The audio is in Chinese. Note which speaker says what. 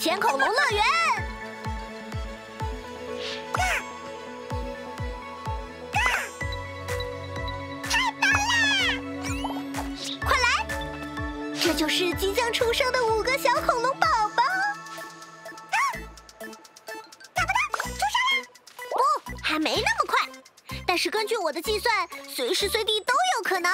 Speaker 1: 前恐龙乐园。
Speaker 2: 太棒啦！
Speaker 1: 快来，这就是即将出生的五个小恐龙宝宝。
Speaker 2: 咋不到，出生了！
Speaker 1: 不，还没那么快。但是根据我的计算，随时随地都有可能。